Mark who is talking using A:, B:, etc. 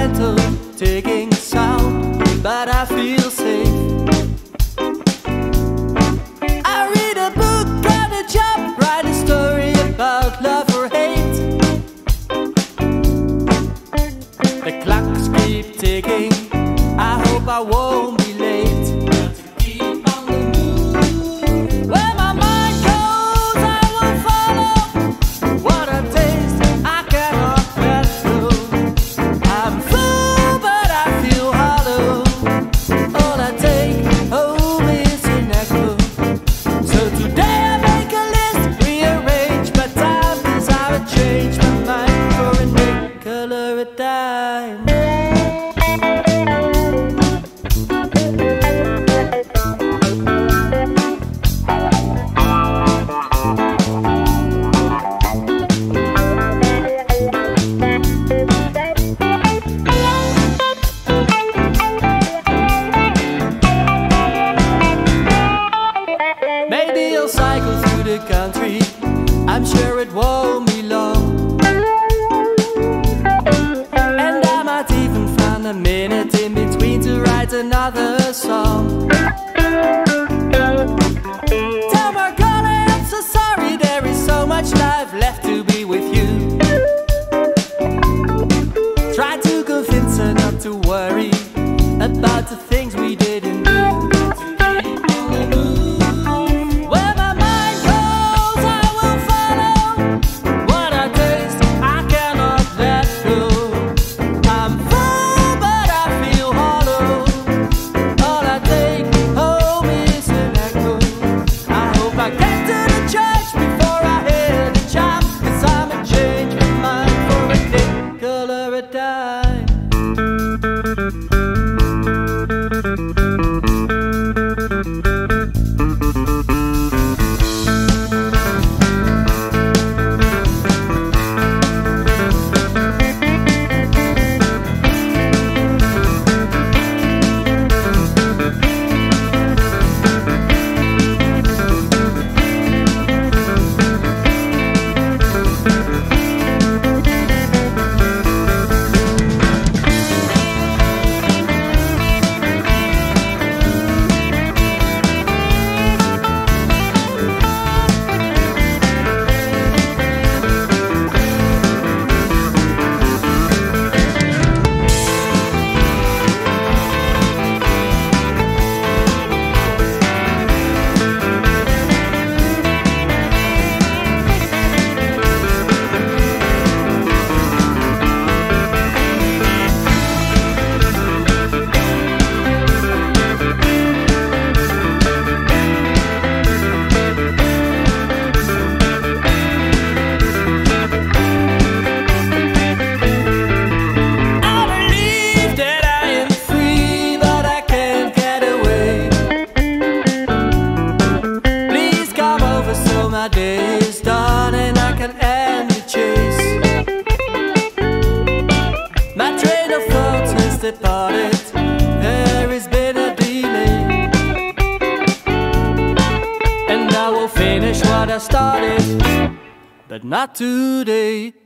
A: metal taking sound, but I feel safe. I read a book, got a job, write a story about love or hate. The clocks keep ticking, I hope I won't. another song. Tell my Margala I'm so sorry, there is so much life left to be with you. Try to there has been a delay, and I will finish what I started, but not today.